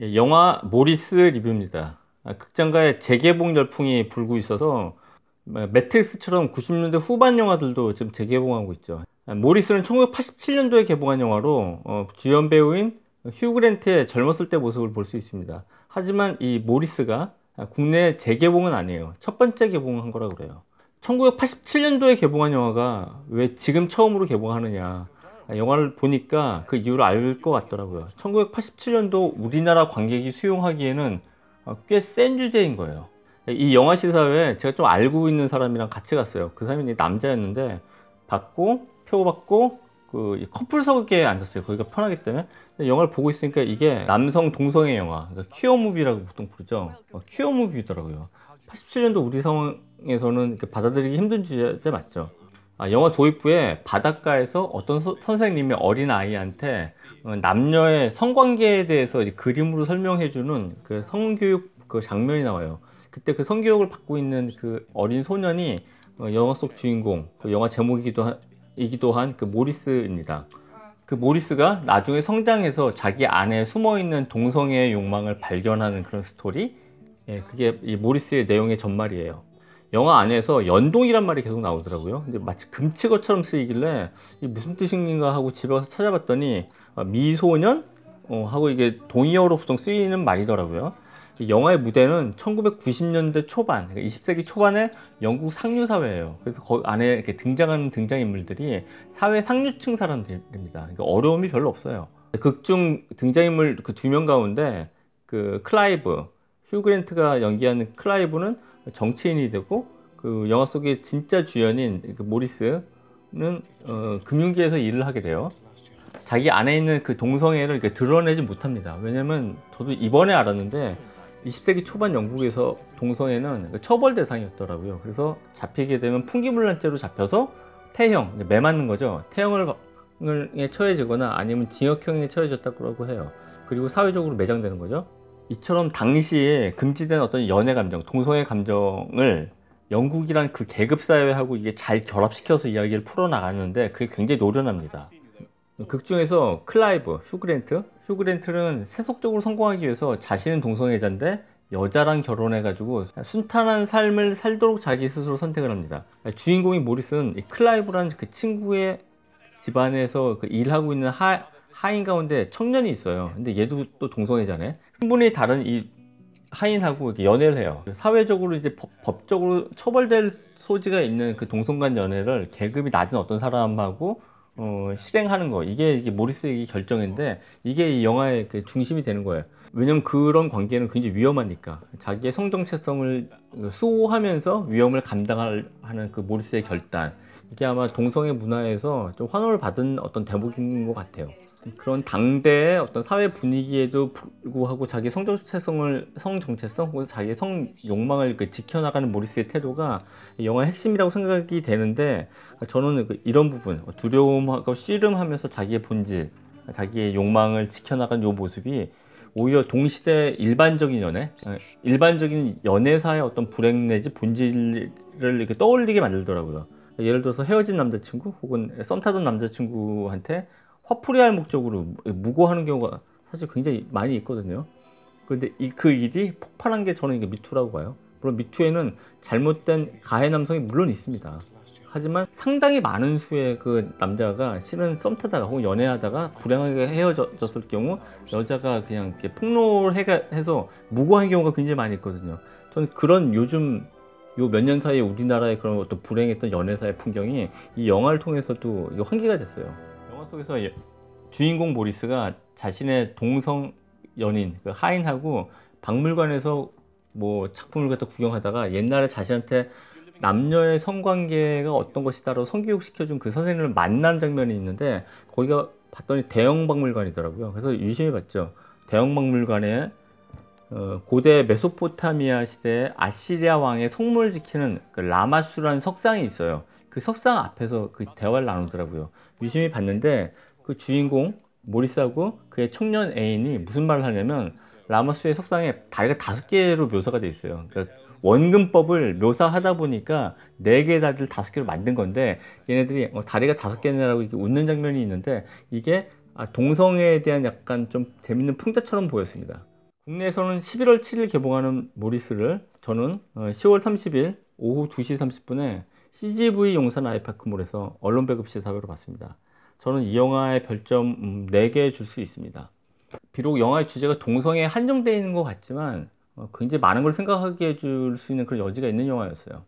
예, 영화 모리스 리뷰입니다. 아, 극장가에 재개봉 열풍이 불고 있어서 뭐, 매트릭스처럼 90년대 후반 영화들도 지금 재개봉하고 있죠. 아, 모리스는 1987년도에 개봉한 영화로 어, 주연 배우인 휴 그랜트의 젊었을 때 모습을 볼 수 있습니다. 하지만 이 모리스가 국내 재개봉은 아니에요. 첫 번째 개봉한 거라 그래요. 1987년도에 개봉한 영화가 왜 지금 처음으로 개봉하느냐. 영화를 보니까 그 이유를 알 것 같더라고요. 1987년도 우리나라 관객이 수용하기에는 어, 꽤센 주제인 거예요. 이 영화 시사회 제가 좀 알고 있는 사람이랑 같이 갔어요. 그 사람이 남자였는데 받고 표 받고 그 커플석에 앉았어요. 거기가 편하기 때문에 영화를 보고 있으니까 이게 남성 동성애 영화, 그러니까 퀴어 무비라고 보통 부르죠. 어, 퀴어 무비더라고요. 87년도 우리 상황에서는 받아들이기 힘든 주제 맞죠. 아, 영화 도입부에 바닷가에서 어떤 서, 선생님이 어린 아이한테 어, 남녀의 성관계에 대해서 그림으로 설명해주는 그 성교육 그 장면이 나와요. 그때 그 성교육을 받고 있는 그 어린 소년이 어, 영화 속 주인공, 그 영화 제목이기도 한, 이기도 한 그 모리스입니다. 그 모리스가 나중에 성장해서 자기 안에 숨어있는 동성애의 욕망을 발견하는 그런 스토리? 예, 그게 이 모리스의 내용의 전말이에요. 영화 안에서 연동이란 말이 계속 나오더라고요. 근데 마치 금치어처럼 쓰이길래 무슨 뜻인가 하고 집에 가서 찾아봤더니 아, 미소년 어, 하고 이게 동의어로 보통 쓰이는 말이더라고요. 영화의 무대는 1990년대 초반, 그러니까 20세기 초반의 영국 상류 사회예요. 그래서 그 안에 이렇게 등장하는 등장인물들이 사회 상류층 사람들입니다. 그러니까 어려움이 별로 없어요. 극 중 등장인물 그 두 명 가운데 그 클라이브, 휴 그랜트가 연기하는 클라이브는 정치인이 되고 그 영화 속의 진짜 주연인 그 모리스는 어, 금융계에서 일을 하게 돼요. 자기 안에 있는 그 동성애를 드러내지 못합니다. 왜냐면 저도 이번에 알았는데 20세기 초반 영국에서 동성애는 그 처벌 대상이었더라고요. 그래서 잡히게 되면 풍기물란죄로 잡혀서 태형, 매 맞는 거죠. 태형을 처해지거나 아니면 징역형에 처해졌다고 해요. 그리고 사회적으로 매장되는 거죠. 이처럼 당시에 금지된 어떤 연애 감정, 동성애 감정을 영국이란 그 계급 사회하고 이게 잘 결합시켜서 이야기를 풀어나가는데 그게 굉장히 노련합니다. 극 중에서 클라이브, 휴그랜트, 휴그랜트는 세속적으로 성공하기 위해서 자신은 동성애자인데 여자랑 결혼해가지고 순탄한 삶을 살도록 자기 스스로 선택을 합니다. 주인공인 모리스는 클라이브라는 그 친구의 집안에서 그 일하고 있는 하, 하인 가운데 청년이 있어요. 근데 얘도 또 동성애자네. 충분히 다른 이 하인하고 연애를 해요. 사회적으로 이제 법, 적으로 처벌될 소지가 있는 그 동성간 연애를 계급이 낮은 어떤 사람하고 어, 실행하는 거 이게, 이게 모리스의 결정인데 이게 이 영화의 그 중심이 되는 거예요. 왜냐면 그런 관계는 굉장히 위험하니까 자기의 성정체성을 수호하면서 위험을 감당하는 그 모리스의 결단 이게 아마 동성애 문화에서 좀 환호를 받은 어떤 대목인 것 같아요. 그런 당대의 어떤 사회 분위기에도 불구하고 자기 성 정체성을 성 정체성 혹은 자기의 성 욕망을 그 지켜나가는 모리스의 태도가 영화의 핵심이라고 생각이 되는데 저는 그 이런 부분 두려움하고 씨름하면서 자기의 본질 자기의 욕망을 지켜나간 요 모습이 오히려 동시대 일반적인 연애 일반적인 연애사의 어떤 불행 내지 본질을 이렇게 떠올리게 만들더라고요. 예를 들어서 헤어진 남자친구 혹은 썸 타던 남자친구한테 화풀이할 목적으로 무고하는 경우가 사실 굉장히 많이 있거든요. 그런데 이, 그 일이 폭발한 게 저는 이게 미투라고 봐요. 물론 미투에는 잘못된 가해 남성이 물론 있습니다. 하지만 상당히 많은 수의 그 남자가 실은 썸 타다가 혹은 연애하다가 불행하게 헤어졌을 경우 여자가 그냥 이렇게 폭로를 해서 무고한 경우가 굉장히 많이 있거든요. 저는 그런 요즘 요 몇 년 사이에 우리나라의 그런 어떤 불행했던 연애사의 풍경이 이 영화를 통해서도 환기가 됐어요. 속에서 주인공 모리스가 자신의 동성 연인 그 하인하고 박물관에서 뭐 작품을 갖다 구경하다가 옛날에 자신한테 남녀의 성관계가 어떤 것이다라고 성교육 시켜준 그 선생님을 만난 장면이 있는데 거기가 봤더니 대형 박물관이더라고요. 그래서 유심히 봤죠. 대형 박물관에 어, 고대 메소포타미아 시대 아시리아 왕의 성물을 지키는 그 라마수라는 석상이 있어요. 그 석상 앞에서 그 대화를 나누더라고요. 유심히 봤는데 그 주인공 모리스하고 그의 청년 애인이 무슨 말을 하냐면 라마스의 석상에 다리가 다섯 개로 묘사가 돼 있어요. 그러니까 원근법을 묘사하다 보니까 네 개의 다리를 다섯 개로 만든 건데 얘네들이 어, 다리가 다섯 개라고 이렇게 웃는 장면이 있는데 이게 아, 동성애에 대한 약간 좀 재밌는 풍자처럼 보였습니다. 국내에서는 11월 7일 개봉하는 모리스를 저는 10월 30일 오후 2시 30분에 CGV 용산 아이파크몰에서 언론 배급 시사회로 봤습니다. 저는 이 영화의 별점 4개 줄 수 있습니다. 비록 영화의 주제가 동성애에 한정되어 있는 것 같지만 어, 굉장히 많은 걸 생각하게 해줄 수 있는 그런 여지가 있는 영화였어요.